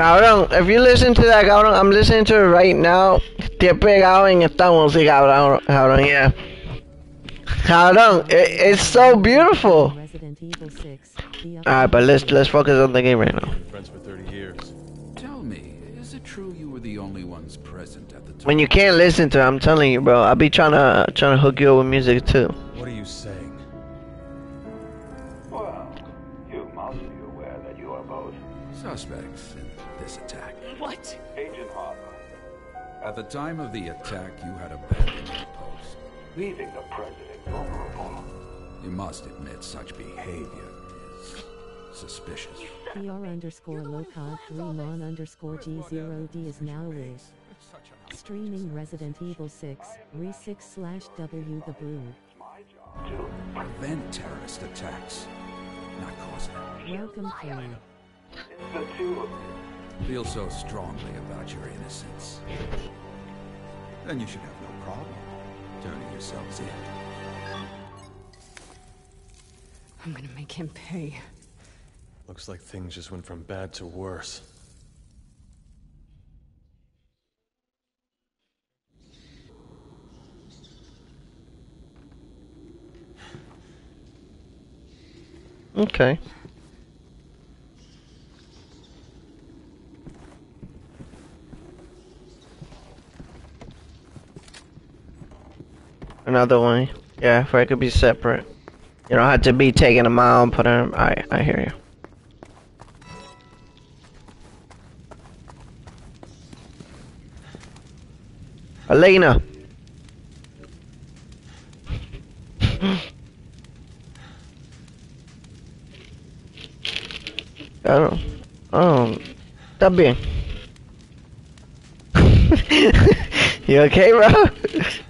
Cabrón, if you listen to that, cabrón, I'm listening to it right now. Te he pegado en esta música, cabrón, cabrón, yeah. Cabrón, it, it's so beautiful. Resident Evil 6. The Alright, but let's let's focus on the game right now. Friends for 30 years. Tell me, is it true you were the only ones present at the time? When you can't listen to it, I'm telling you, bro. I'll be trying to trying to hook you up with music too. The time of the attack, you had abandoned your post. leaving the president vulnerable. You must admit such behavior is suspicious. PR underscore locod 3 mon underscore G0D is now loose. Streaming Resident Evil 6, re 6 slash W the Brood. Prevent terrorist attacks, not cause them. Welcome crew. The two of you. Feel so strongly about your innocence. Then you should have no problem turning yourselves in. I'm gonna make him pay. Looks like things just went from bad to worse. Okay. Another one. Yeah, for it could be separate. You don't have to be taking them out and put them. I I hear you. Elena. I don't. Oh, está bien. you okay, bro?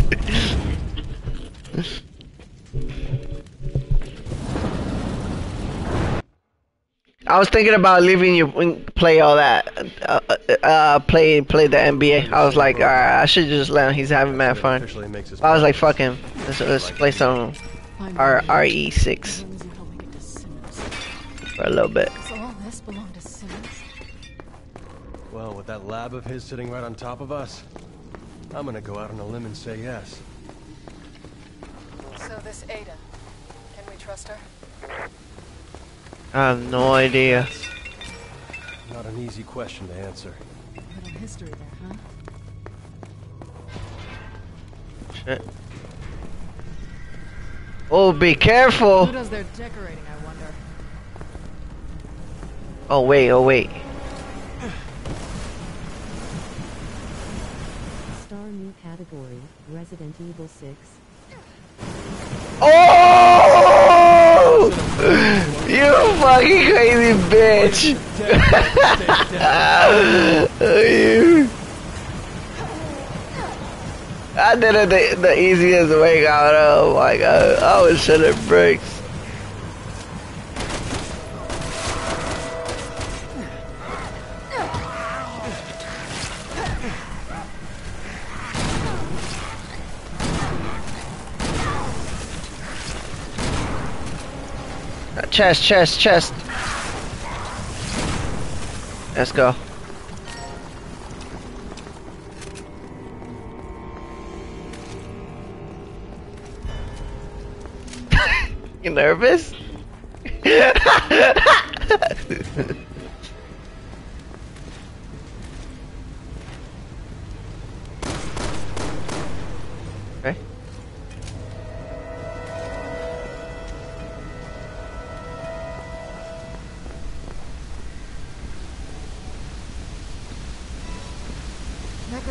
I was thinking about leaving you and play all that, uh, uh, uh, play play the NBA. I was like, alright, I should just let him. He's having mad fun. officially makes his I was like, fuck him. Let's, let's play some R RE6 Lindsay helped me get to Simmons. for a little bit. So all this belonged to Simmons? Well, with that lab of his sitting right on top of us, I'm gonna go out on a limb and say yes. So this Ada, can we trust her? I have no idea. Not an easy question to answer. Little history there, huh? Shit. Oh, be careful. Who does their decorating, I wonder? Oh wait, oh wait. Star new category, Resident Evil 6. Oh! You fucking crazy bitch! you. I did it the, the easiest way out. Oh my god, I was shitting bricks. Chest, chest, chest. Let's go. you nervous?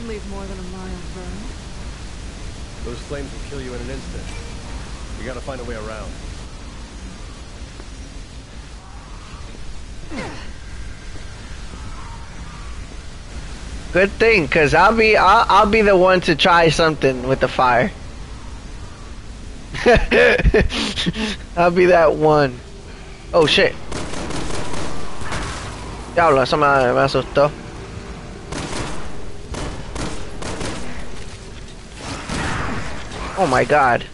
could leave more than a mile burn. Those flames will kill you in an instant. We gotta find a way around. Good thing, cause I'll be I'll, I'll be the one to try something with the fire. I'll be that one. Oh shit. Diablo, eso me, me asustó. Oh my god.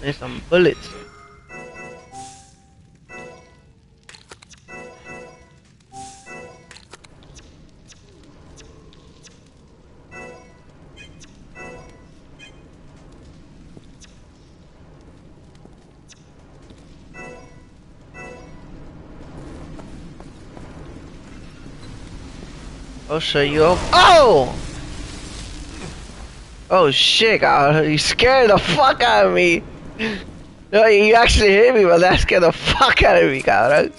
There's some bullets. Show you. Oh! Oh shit, God, you scared the fuck out of me. No, you actually hit me, but that scared the fuck out of me, God.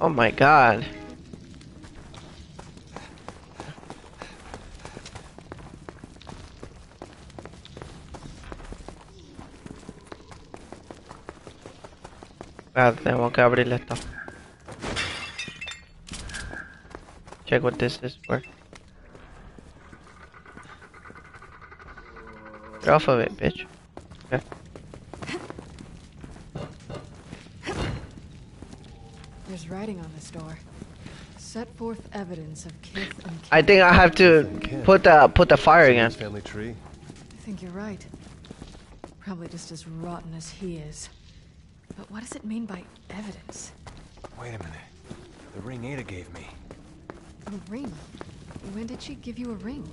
Oh my god. Ah, tengo que abrirle esto. Check what this is for. Get off of it, bitch. Okay. There's writing on this door. Set forth evidence of kith and kin. I think I have to put the put the fire again. His family tree. I think you're right. Probably just as rotten as he is. But what does it mean by evidence? Wait a minute. The ring Ada gave me. A ring? When did she give you a ring?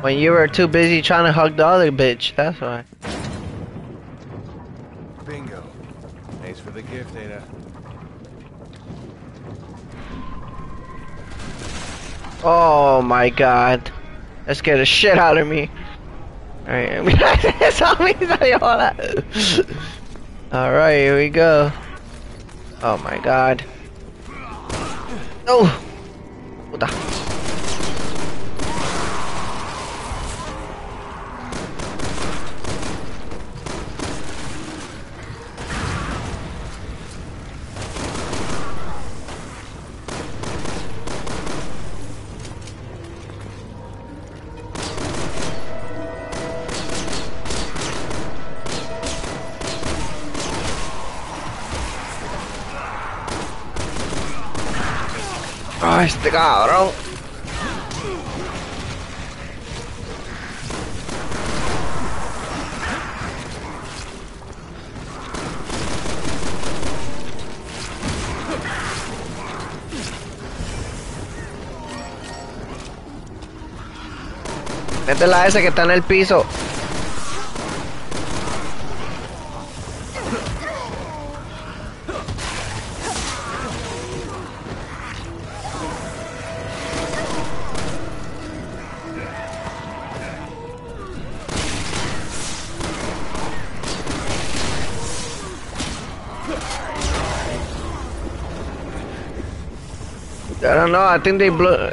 When you were too busy trying to hug the other bitch, that's why. Bingo. Thanks for the gift, Ada. Oh my god. That scared the shit out of me. Alright, Alright, here we go. Oh my god. Oh! What Ah, este cabrón. Métela a ese que está en el piso. I don't know. I think they blew.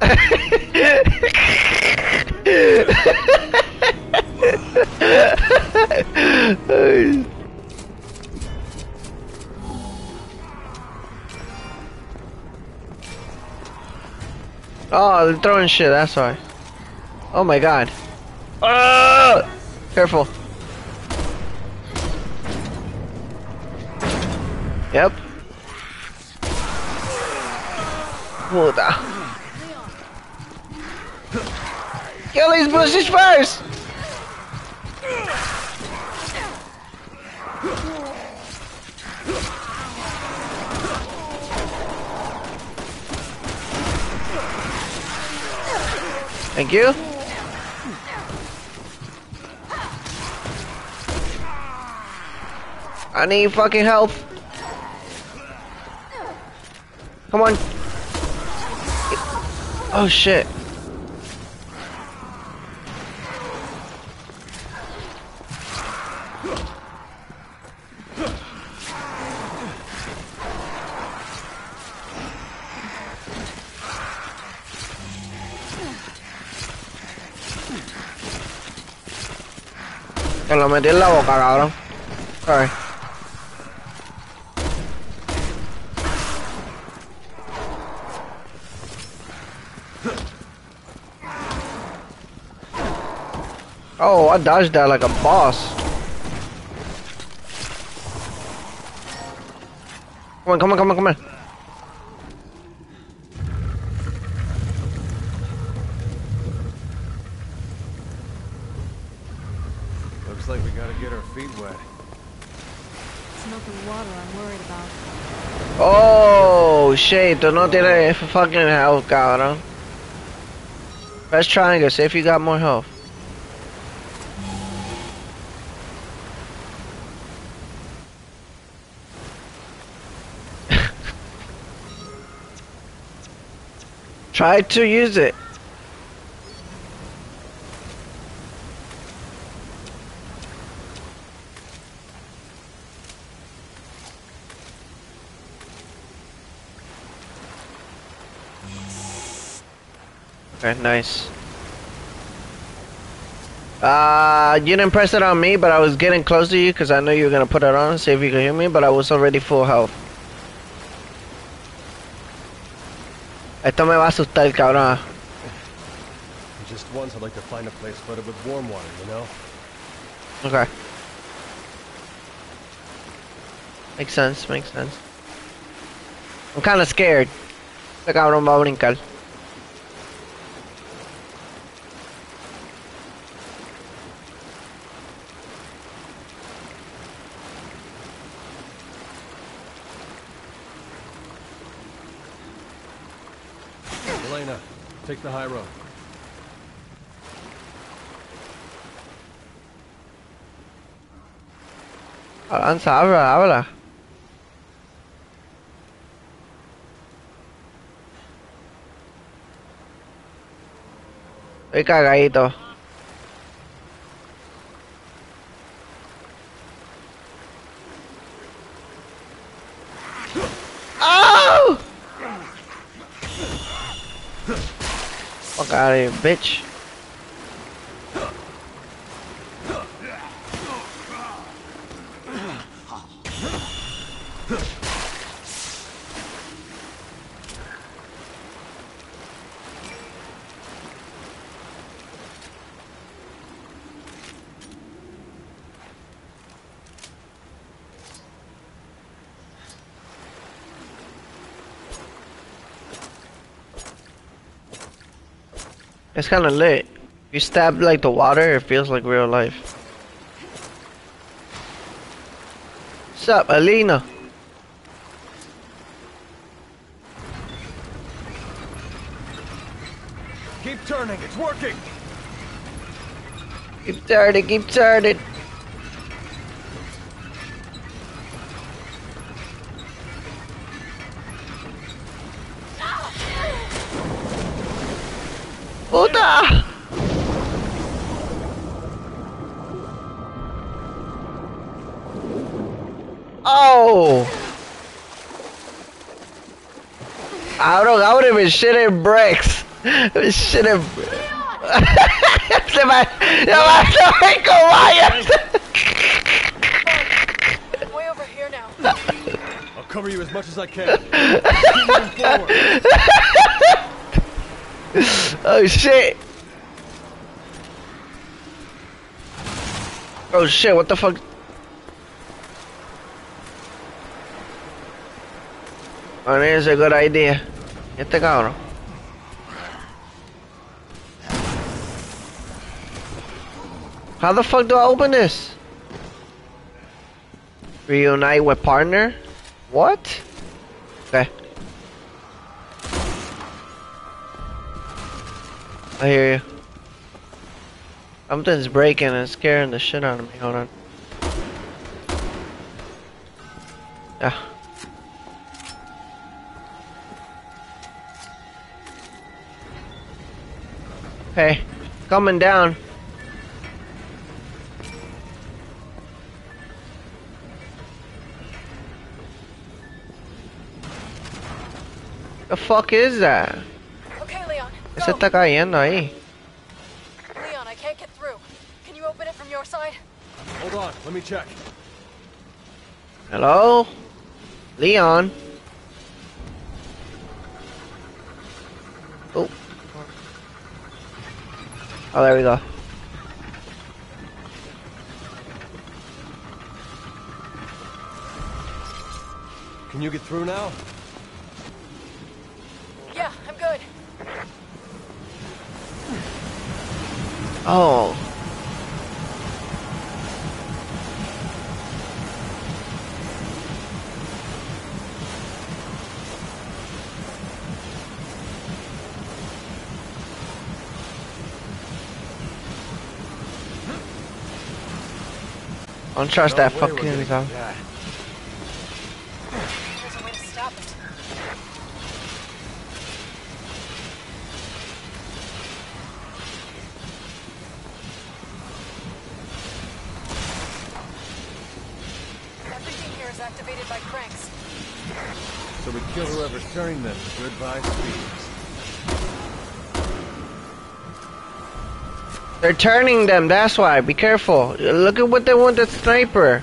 oh, they're throwing shit. That's why. Oh my god. Ah! Careful. Yep. Puta. Kill these bushes first! Thank you. I need fucking help. Come on. Oh shit. Lo metí en la boca, cabrón. Sorry. Oh, I dodged that like a boss. Come on, come on, come on, come on. Looks like we gotta get our feet wet. It's not the water I'm worried about. Oh, shit, tú no tienes fucking health, cabrón. Press triangle, see if you got more health. Try to use it. Okay, nice. Uh, you didn't press it on me, but I was getting close to you because I knew you were gonna put it on, see if you could hear me, but I was already full health. Esto me va a asustar, cabrón. Just once I'd like to find a place flooded with warm water, you know? Okay. Makes sense, makes sense. I'm kind of scared. Este cabrón va a brincar. the high road. Ờ, anh xã ra đã là cái cái Eka gallito. Fuck out of here, bitch. It's kind of lit. You stab like the water, it feels like real life. What's up, Alina? Keep turning, it's working! Keep turning, keep turning. Ábreme, shit in bricks. Shit in... Se me... Ya va, no me vayas. Way over here now. I'll cover you as much as I can. Oh shit! Oh shit, what the fuck? Oh, mean, it's a good idea. Este cabrón. How the fuck do I open this? Reunite with partner? What? Okay. I hear you. Something's breaking and scaring the shit out of me. Hold on. Yeah. Hey, coming down. The fuck is that? Okay, Leon. Se Go. está cayendo ahí. Leon, I can't get through. Can you open it from your side? Hold on, let me check. Hello? Leon? Oh, there we go. Can you get through now? Yeah, I'm good. Oh. Don't trust No that fucking getting unicorn. that. There's a way to stop it. Everything here is activated by cranks. So we kill whoever's turning them. Goodbye, speeds. They're turning them, that's why. Be careful. Look at what they want the sniper.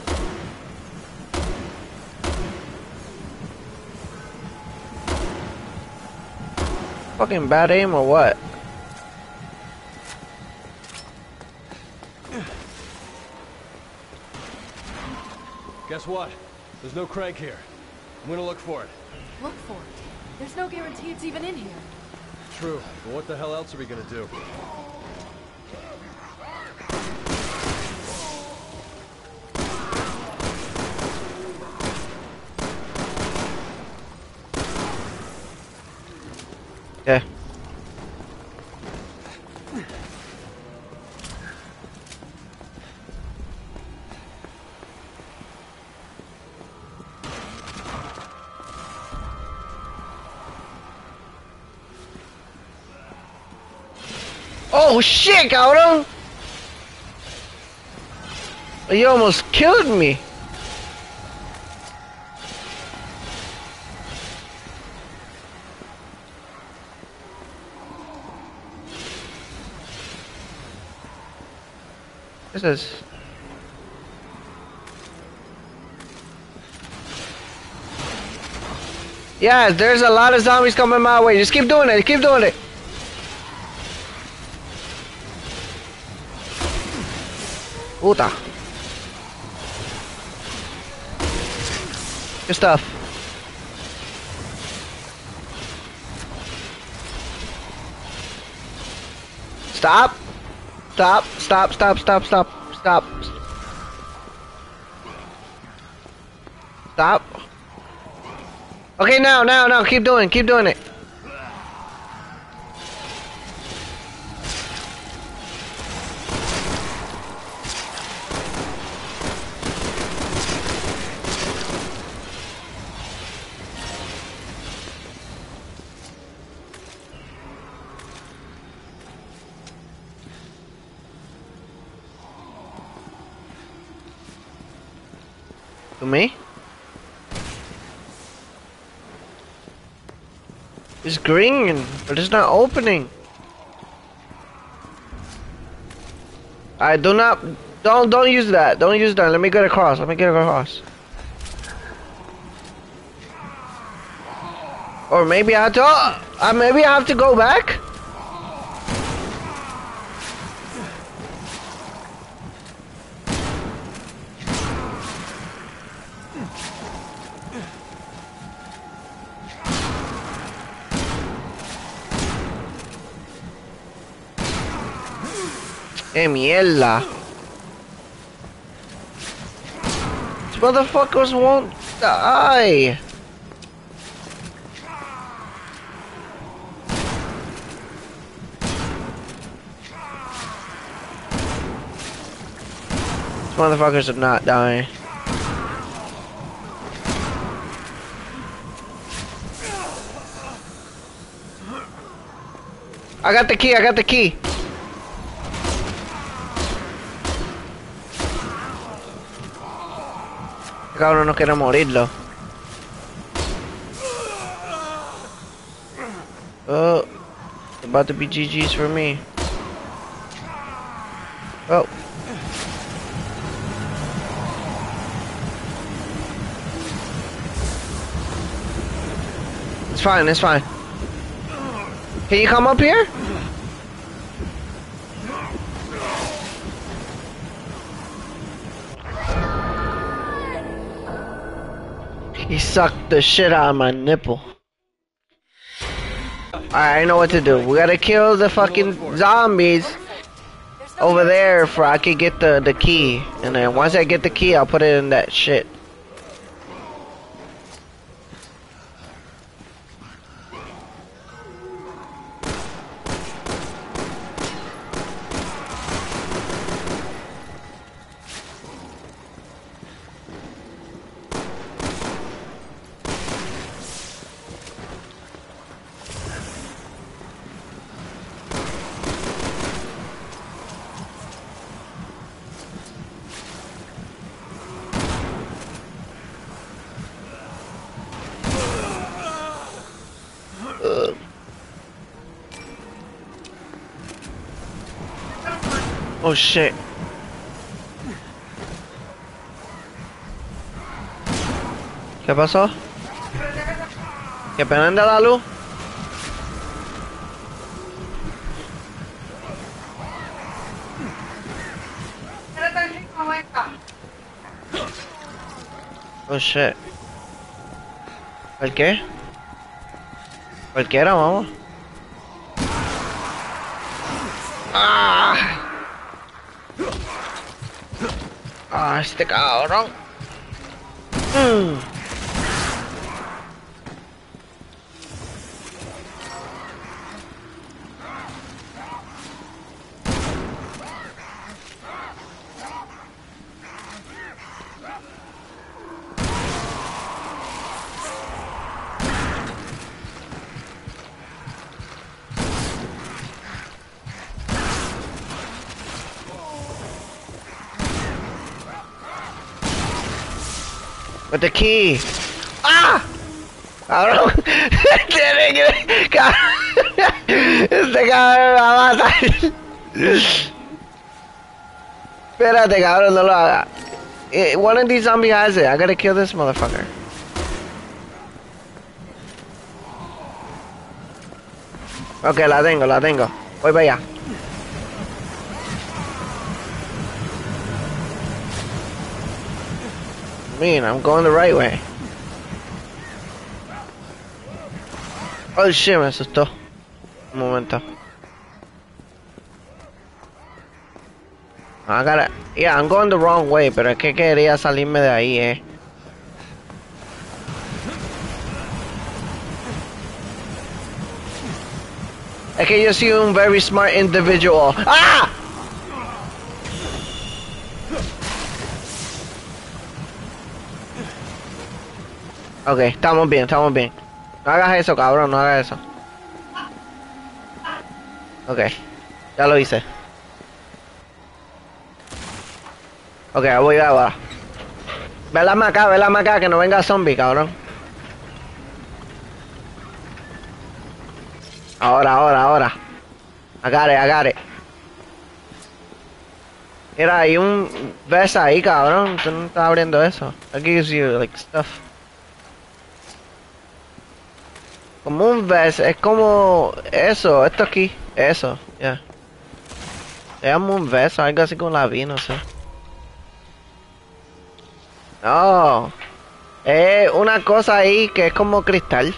Fucking bad aim or what? Guess what? There's no Craig here. I'm gonna look for it. Look for it. There's no guarantee it's even in here. True, but what the hell else are we gonna do? Yeah. Oh shit, cabrón! You almost killed me. This is. Yeah, there's a lot of zombies coming my way. Just keep doing it. Keep doing it. Puta. Good stuff. Stop. Stop, stop, stop, stop, stop, stop. Stop. Okay, now, now, now, keep doing, keep doing it. To me? It's green, but it's not opening. I do not. Don't don't use that. Don't use that. Let me get across. Let me get across. Or maybe I have to. Uh, maybe I have to go back. ¡Qué mierda! These motherfuckers won't die! These motherfuckers are not dying. I got the key, I got the key. cabrón no quiero morirlo. Oh, about to be GG's for me. Oh. It's fine, it's fine. Can you come up here? Sucked the shit out of my nipple. Alright, I know what to do. We gotta kill the fucking zombies over there for I can get the, the key. And then once I get the key, I'll put it in that shit. Shit. ¿Qué pasó? ¿Que prende la luz? Oh shit. ¿El qué? Cualquiera, vamos. Ah, este cabrón. Mm. The key. ¡Ah! Tiene que. Cabrón. Este cabrón me va a matar. Espérate, cabrón, no lo haga. One of these zombies has it. I gotta kill this motherfucker. Ok, la tengo, la tengo. Voy para allá. Mean? I'm going the right way. Oh shit, me asustó. Un momento. I gotta... Yeah, I'm going the wrong way, pero es que quería salirme de ahí, eh. Es que yo soy un very smart individual. ¡Ah! Ok, estamos bien, estamos bien. No hagas eso, cabrón, no hagas eso. Ok, ya lo hice. Ok, voy ahora. Velame acá, velame acá, que no venga zombie, cabrón. Ahora, ahora, ahora. Got it. Mira, hay un ves ahí, cabrón. Tú no estás abriendo eso. That gives you, like, stuff. Como un vest, es como eso, esto aquí, eso, ya. Se llama un vest, algo así como la vi, no sé. No, es una cosa ahí que es como cristal.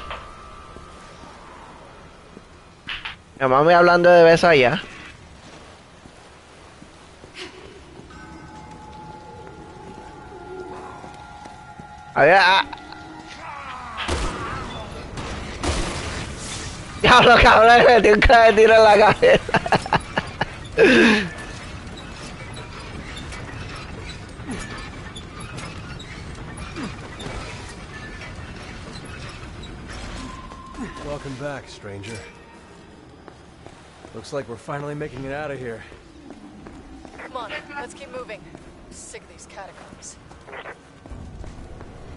Mamá me hablando de beso allá. A Diablo, cabrón, me metí un de tiro en la cabeza. Welcome back, stranger. Looks like we're finally making it out of here. Come on, let's keep moving. I'm sick of these catacombs.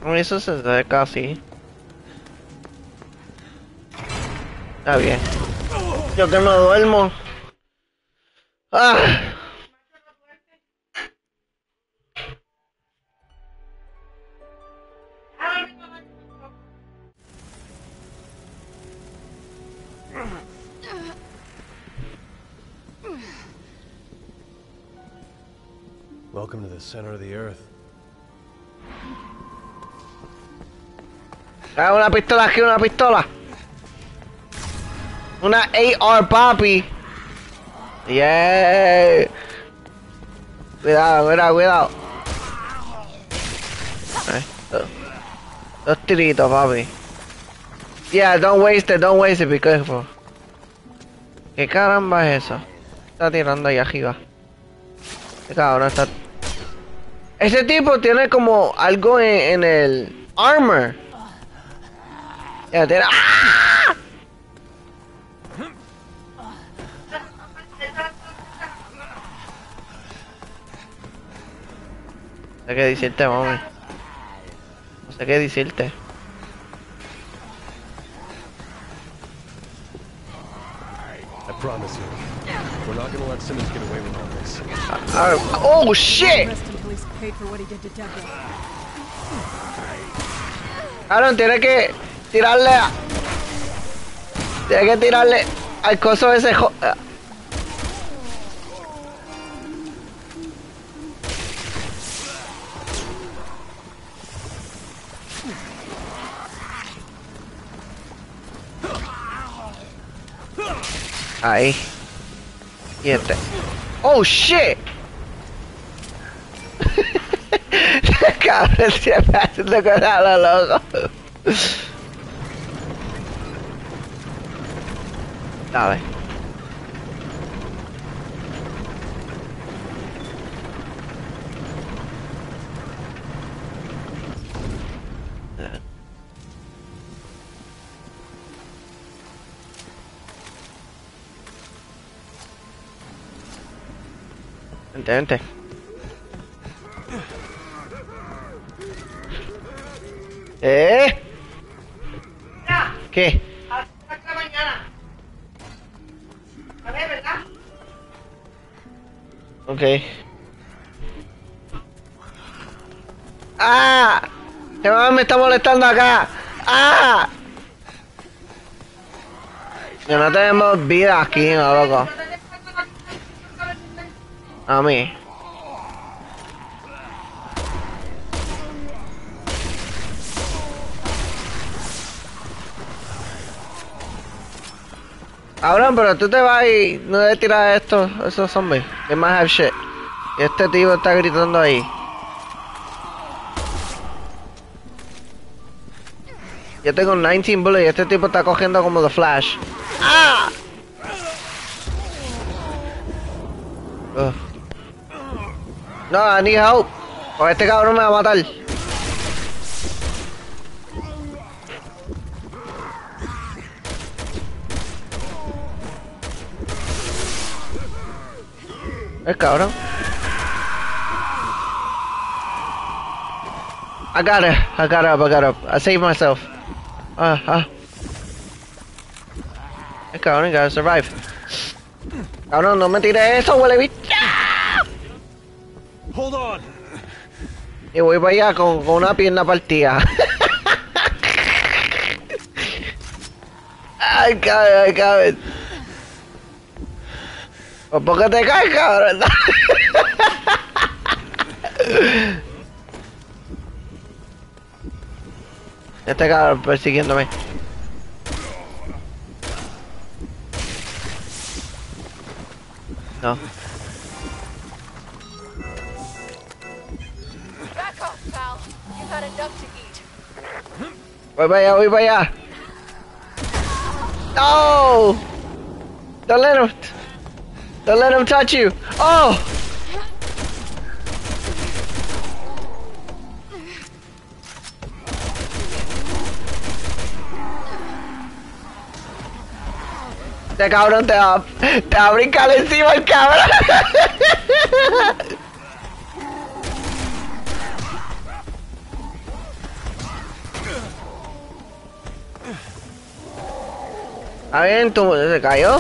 Eso se acerca así. Está bien. Yo que no duermo. ¡Ah! Welcome to the center of the earth. Ah, una pistola aquí, una pistola. Una AR, papi. Yeah. Cuidado, cuidado, cuidado. Dos, tiritos, papi. Yeah, don't waste it, don't waste it, be careful. ¿Qué caramba es eso? Está tirando ahí arriba. Cabrón está. Ese tipo tiene como algo en, el armor. Sé qué decirte, mami. No sé qué decirte. I promise you, we're not gonna let Simmons get away with all this. Ah, oh shit! Preston police paid for what he did to Deborah. Aaron, tiene que tirarle a... Tiene que tirarle al coso ese... jo- Ahí. Y. Oh shit! Cabrón, siempre haciendo cosas a lo loco. Dale. Vente, vente. ¿Eh? ¿Qué? Ok. ¡Ah! ¡Se me, me está molestando acá! ¡Ah! Ya no tenemos vida aquí, no, loco. A mí. Cabrón, pero tú te vas y no debes tirar esto, esos zombies. They might have shit. Y este tipo está gritando ahí. Yo tengo 19 bullets y este tipo está cogiendo como The Flash. ¡Ah! No, I need help. O este cabrón me va a matar. El cabrón. I got it. I got up. I got up. I saved myself. Ah, ah. El cabrón, gotta survive. Cabrón, no me tires eso, huele bicho. Hold on! Y voy para allá con, una pierna partida. ay, cabrón, ay, cabrón. Pues ¿Por qué te caes, cabrón? este cabrón persiguiéndome. No. Voy para allá, voy para. No! Don't let him. Don't let him touch you. Oh! Este cabrón te va, te va a brincar encima el cabrón. Bien, tú, se cayó.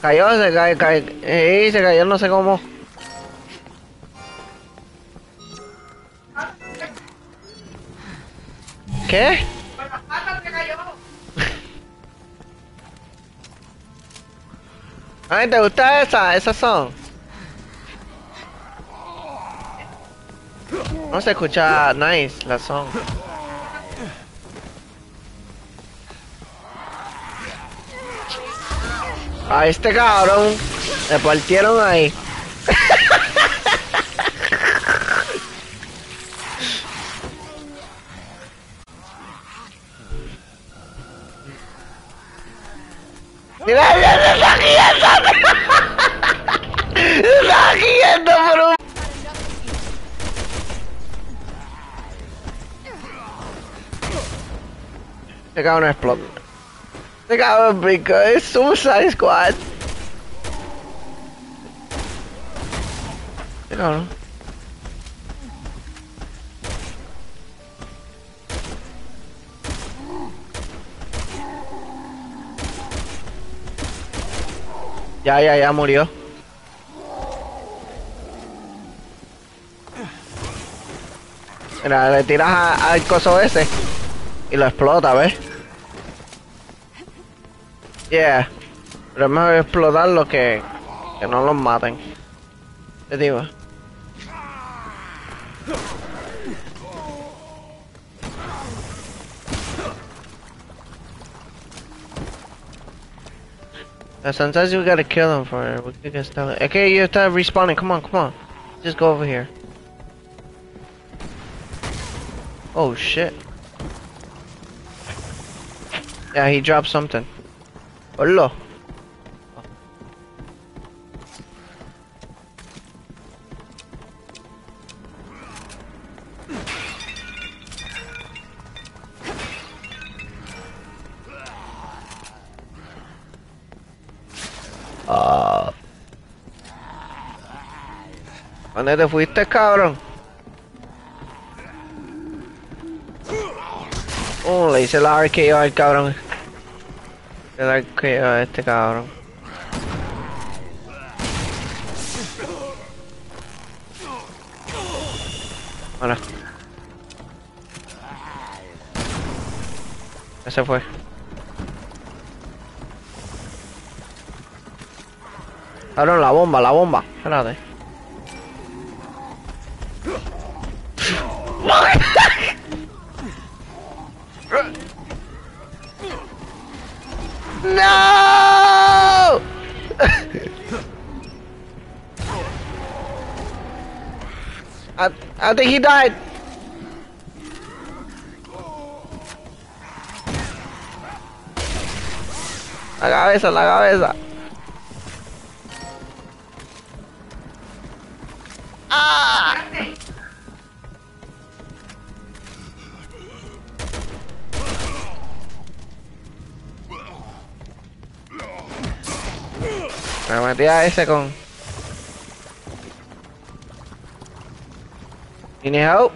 Cayó, se cayó, cayó. Se cayó, no sé cómo. ¿Qué? Ay, ¿te gusta esa? Esas son. No se escucha nice la song. A este cabrón le partieron ahí. Mira, se está guiando. Se está guiando por un Este cabrón explota. Este cabrón brincó, es Suicide Squad. Cabrón. Ya, ya, ya murió. Mira, le tiras a- al coso ese y lo explota, ¿ves? Yeah. Pero es mejor explotarlo que, que no los maten. Te digo. Sometimes we gotta kill them for it. We could get stuck. Okay, you start respawning. Come on, come on. Just go over here. Oh shit. Yeah, he dropped something. Hola. Ah. ¿Dónde te fuiste, cabrón? Oh, le hice la RKO al cabrón. El RKO a este cabrón. Hola. Ya se fue. Cabrón, la bomba, la bomba. Espérate. No! I, I think he died. La cabeza, la cabeza. Me metí a ese con... You need help?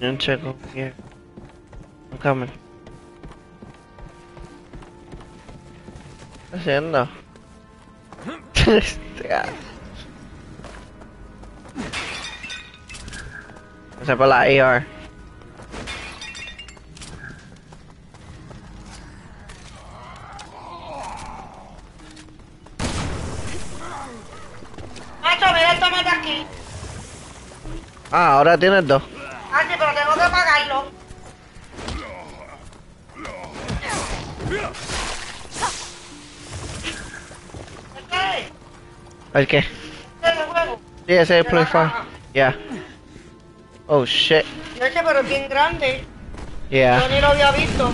You check over here. I'm coming. ¿Qué está haciendo? Este gato. Esa por la AR. Ah, ahora tienes dos. Ah, sí, pero tengo que pagarlo. ¿Qué? ¿El qué? ¿Ese juego? Sí, ese es Play la 5. caja. Yeah. Oh shit. No sé, pero es bien grande. Yo Yeah, ni lo había visto.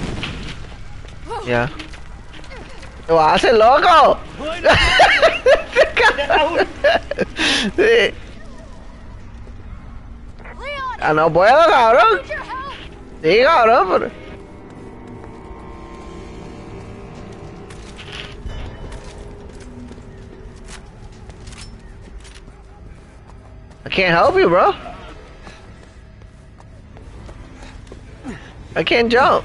yeah. ¿Qué vas a hacer, loco? Ah, no puedo, cabrón. Sí, cabrón, pero... I can't help you, bro. I can't jump.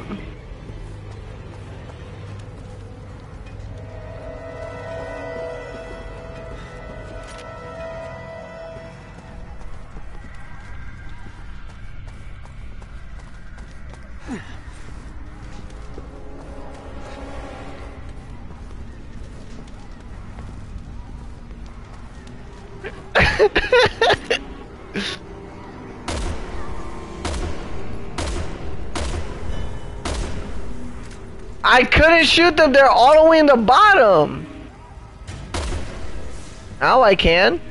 Couldn't shoot them. They're all the way in the bottom. Now I can.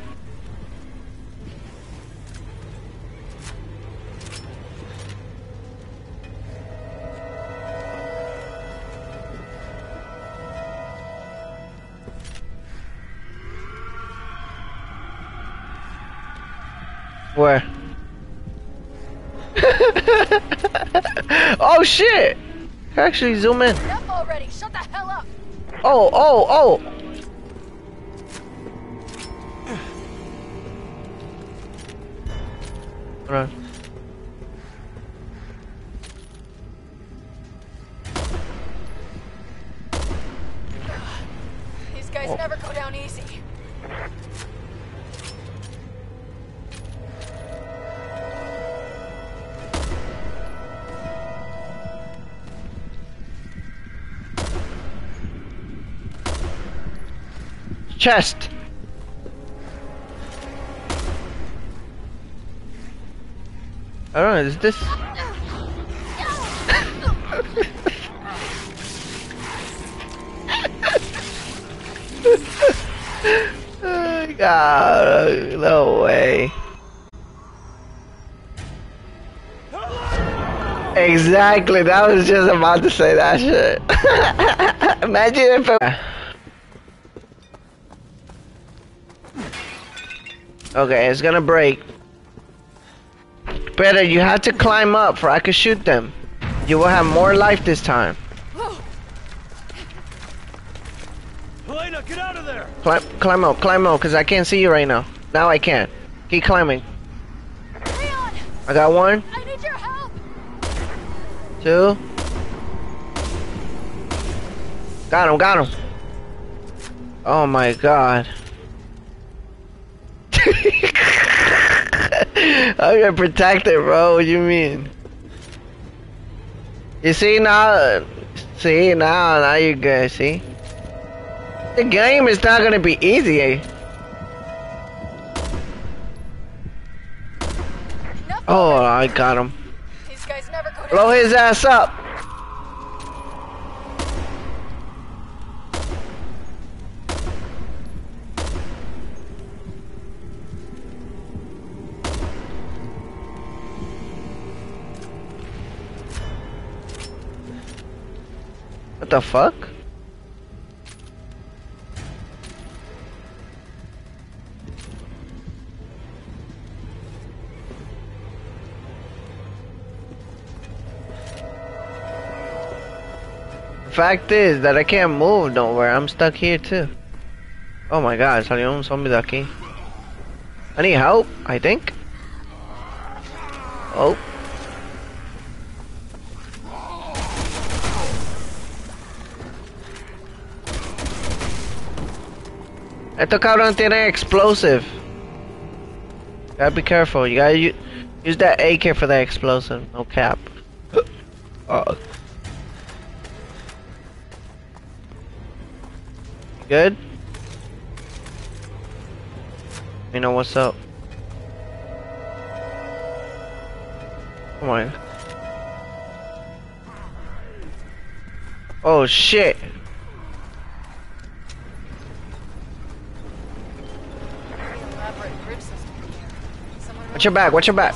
Where? oh shit! Actually, zoom in. Oh, oh, oh! Chest. I don't know, is this... God, ah, no way. Exactly, that was just about to say that shit. Imagine if. Okay, it's gonna break. Better, you have to climb up for I could shoot them. You will have more life this time. Helena, get out of there! Climb, climb up, climb up, cause I can't see you right now. Now I can. Keep climbing. Leon, I got one, I need your help. two. Got him, got him. Oh my god. I'm gonna protect it, bro. What do you mean? You see now? See now? Now you good. See? The game is not gonna be easy. eh? Oh. I got him. These guys never go. Blow his ass up. What the fuck? The fact is that I can't move nowhere. I'm stuck here too. Oh my god, salió un zombie de. I need help, I think. Oh. Estos cabrones tienen explosive. Gotta be careful. You gotta u- use that AK for that explosive. No cap. Uh. Good? You know what's up. Come on. Oh shit. Elaborate bridge system here. Someone Watch your back, watch your back.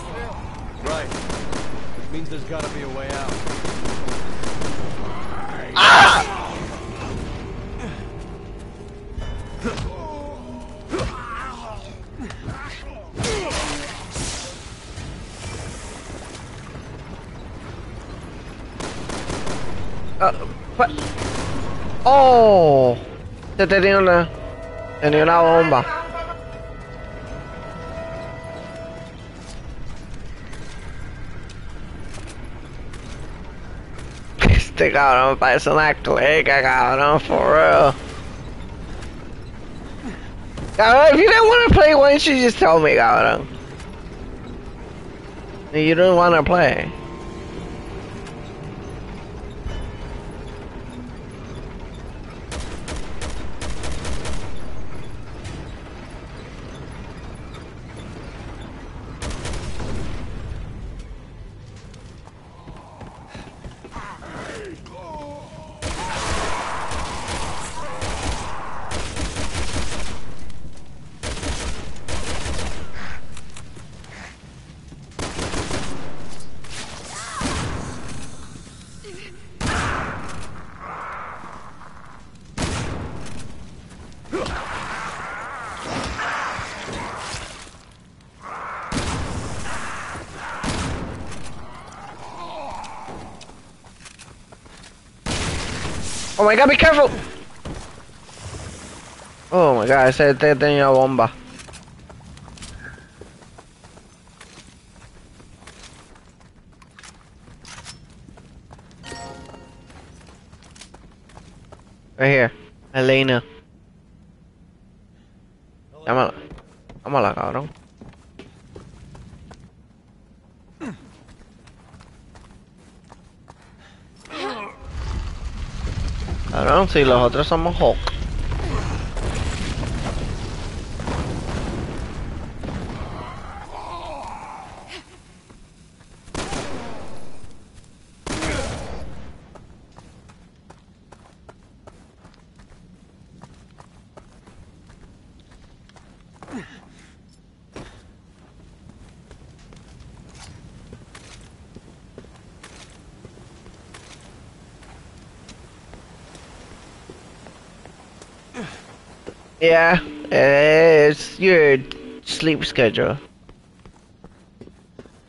Right. Which means there's gotta be a way out. Ah, pa- oh. Te tenía una. Tenía una bomba. Este cabrón parece una clica, cabrón, for real. Cabrón, if you don't want to play, why don't you just tell me, cabrón? You don't want to play. Oh my god, be careful! Oh my god, ese este tenía bomba. Si los otros somos Hulk. Yeah, it's your sleep schedule.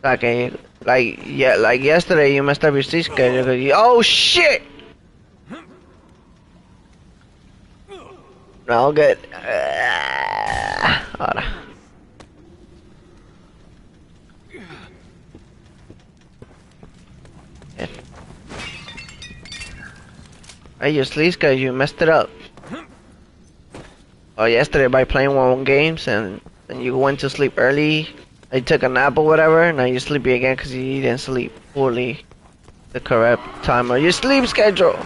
Like, eh, like, yeah, like yesterday you messed up your sleep schedule. you, oh shit! No good. Ah, ahora. Yeah. Hey, your schedule, you messed it up. Oh, yesterday by playing one games and, and you went to sleep early. I took a nap or whatever. Now you're sleepy again because you didn't sleep fully the correct time of your sleep schedule.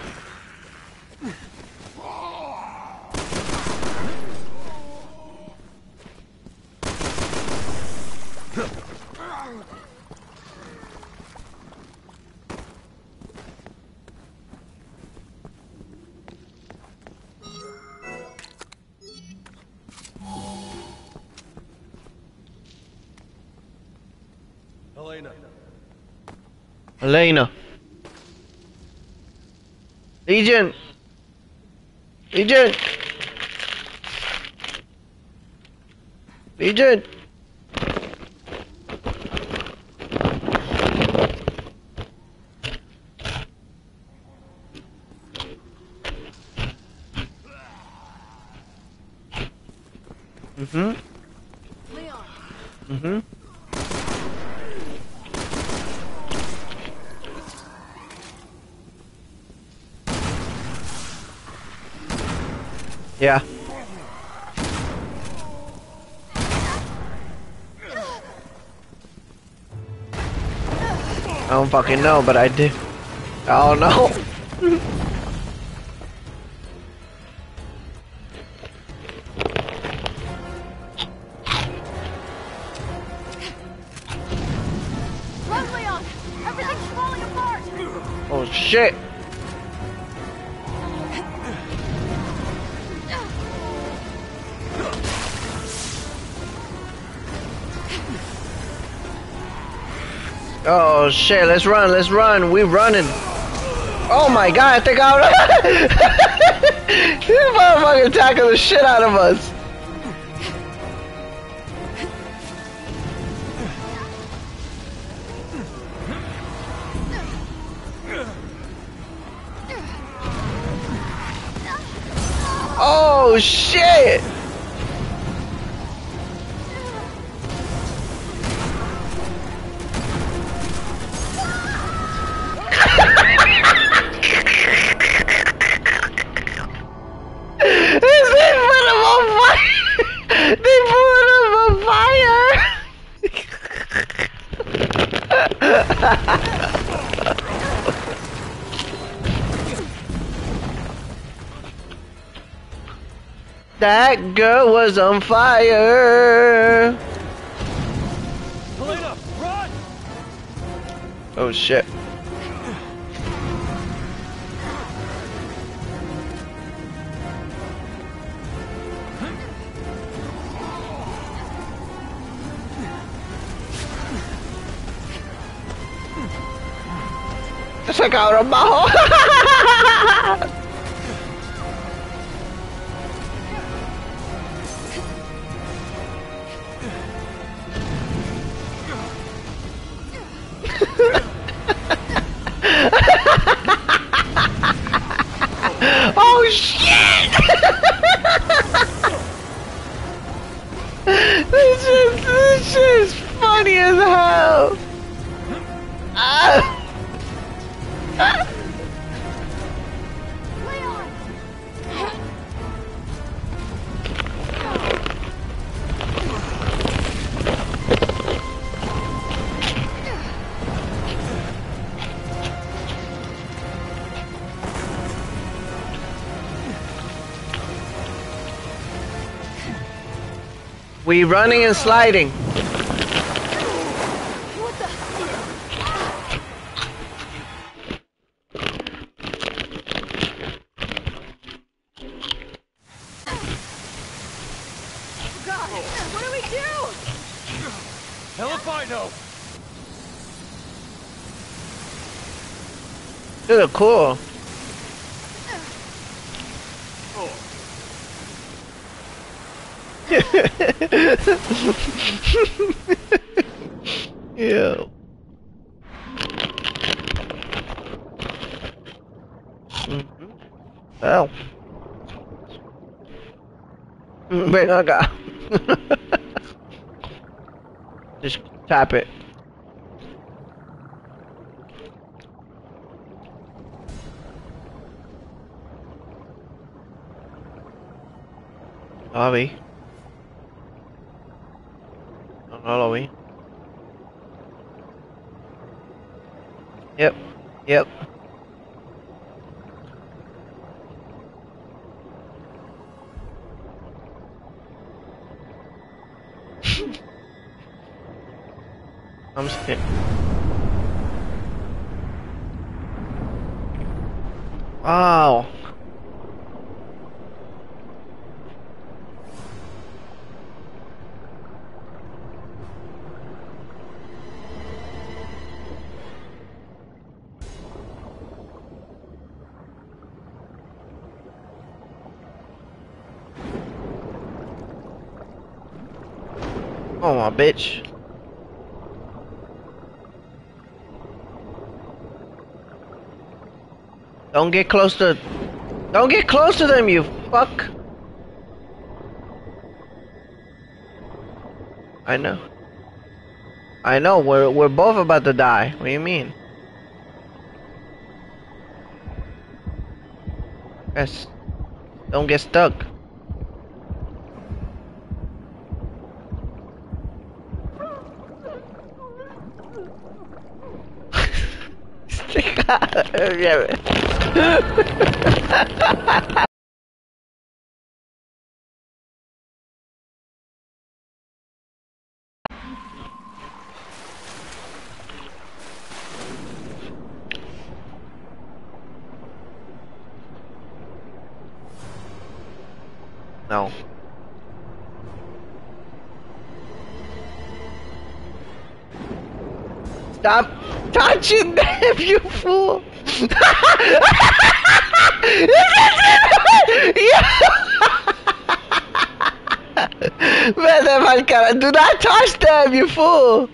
Yeah. I don't fucking know, but I do. Oh no. shit, let's run, let's run, we running. Oh my god, I think I'm This motherfucker tackle the shit out of us. Oh shit! That girl was on fire! Elena, run! Oh shit. Ese cabrón bajo. We running and sliding. What the? Hell? God, what do we do? Hell if I know! These are cool. yeah. Mhm. Well. Acá. Just tap it. No la vi. No, no lo vi. Yep. Yep. Bitch. Don't get close to Don't get close to them, you fuck. I know. I know, we're we're both about to die. What do you mean? Yes. Don't get stuck. No. Stop touching them, you fool! Vete pa'l cara- Do not touch them, you fool!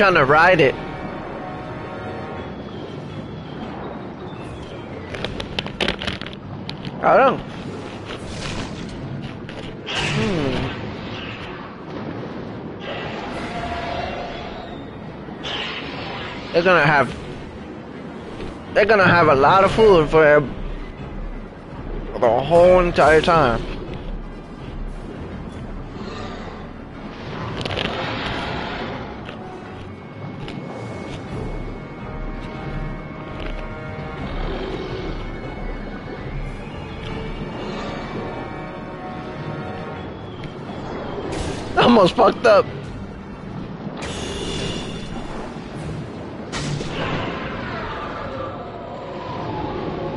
Trying to ride it. I don't. Hmm. They're gonna have. They're gonna have a lot of food for the whole entire time. Almost fucked up.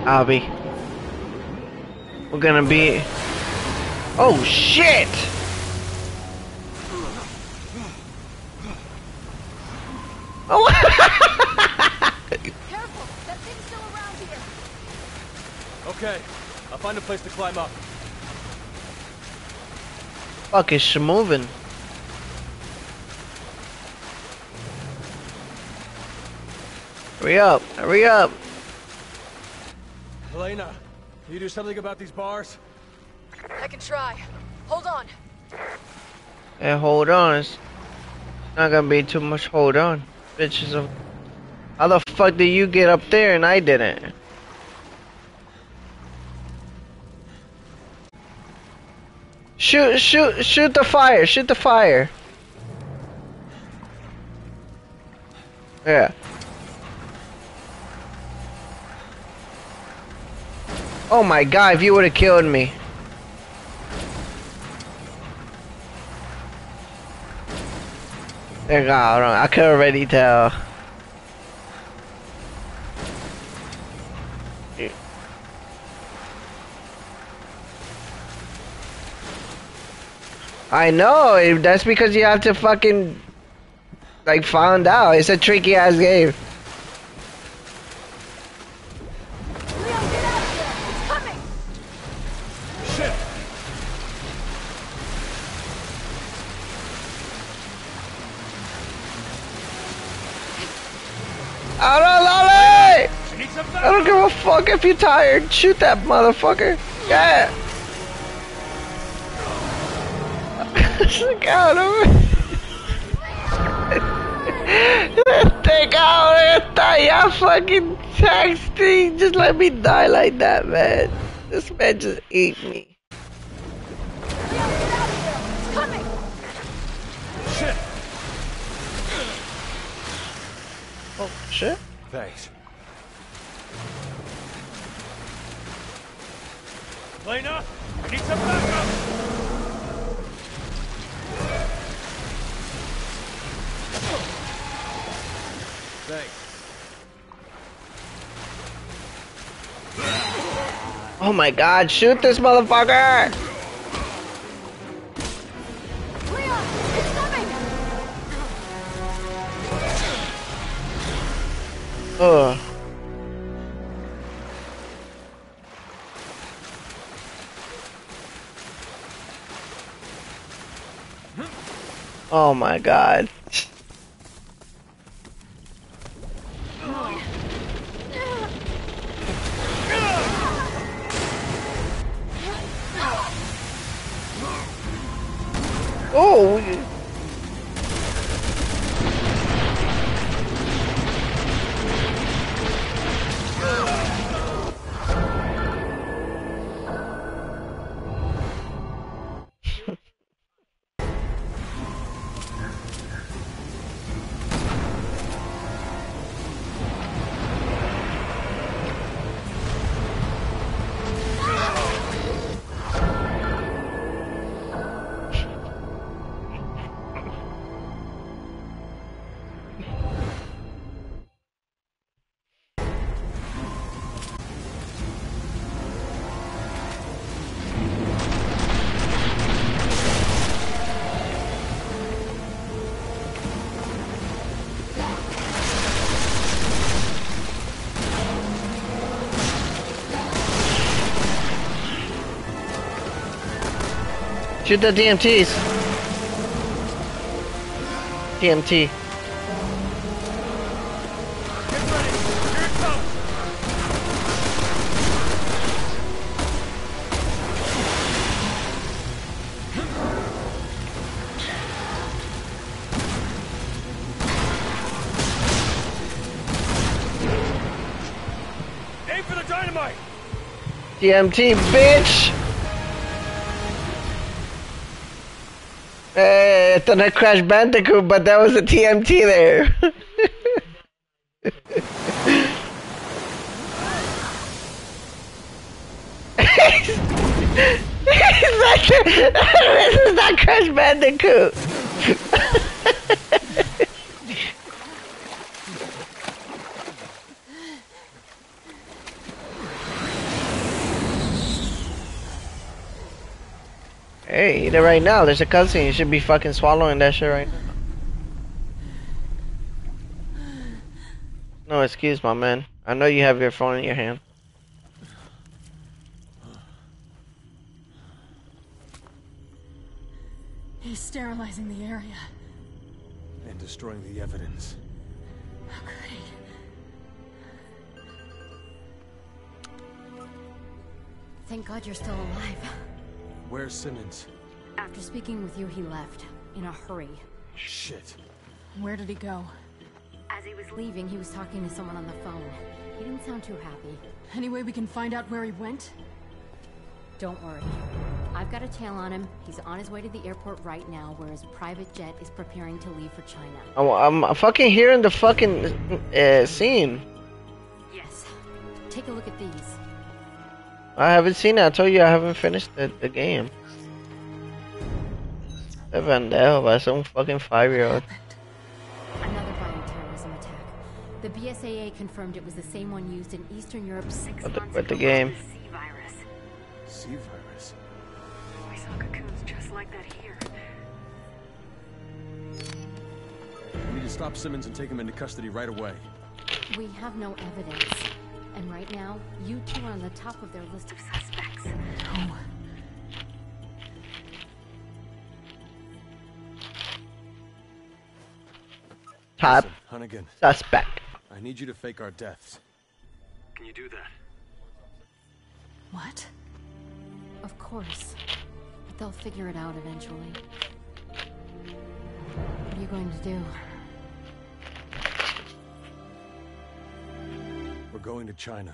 Abby. We're gonna be. Oh shit! Oh! Careful! That thing's Okay, I'll find a place to climb up. Fuck is she moving? Hurry up, hurry up. Helena, can you do something about these bars? I can try. Hold on. Hey, hold on. It's not gonna be too much hold on. Bitches of. How the fuck did you get up there and I didn't? Shoot, shoot, shoot the fire, shoot the fire. Yeah. Oh my god, if you would have killed me. There you go, hold on, I could already tell. I know, that's because you have to fucking like find out. It's a tricky ass game. Leon, get out of there! It's coming! Shit! I don't Lolly! She needs some I don't give a fuck if you're tired. Shoot that motherfucker. Yeah. Got him. Este cabrón está ya fucking texting. Just let me die like that, man. This man just ate me. Leon, get out of there! It's coming! Shit! Oh, shit. Thanks. Lena, I need some backup! Thanks. Oh my god, shoot this motherfucker! Leon, it's coming! Ugh. Oh my god. Oh, Shoot the TNTs. TNT. Get ready! Thought I crashed Bandicoot, but that was a TNT there. Like, this is not Crash Bandicoot. eating it right now. There's a cutscene. You should be fucking swallowing that shit right now. No, excuse my man. I know you have your phone in your hand. He's sterilizing the area. And destroying the evidence. Thank God you're still alive. Where's Simmons? After speaking with you, he left. In a hurry. Shit. Where did he go? As he was leaving, he was talking to someone on the phone. He didn't sound too happy. Any way we can find out where he went? Don't worry. I've got a tail on him. He's on his way to the airport right now, where his private jet is preparing to leave for China. I'm, I'm fucking hearing the fucking uh, scene. Yes. Take a look at these. I haven't seen it. I told you I haven't finished the, the game. The Vandal by some fucking five year old. Another bioterrorism attack. The BSAA confirmed it was the same one used in Eastern Europe six With the- months with the ago. game. The C virus. C virus. We saw cocoons just like that here. We need to stop Simmons and take him into custody right away. We have no evidence. And right now, you two are on the top of their list of suspects. Oh. Top Listen, Hunnigan, suspect. I need you to fake our deaths. Can you do that? What? Of course. But they'll figure it out eventually. What are you going to do? We're going to China.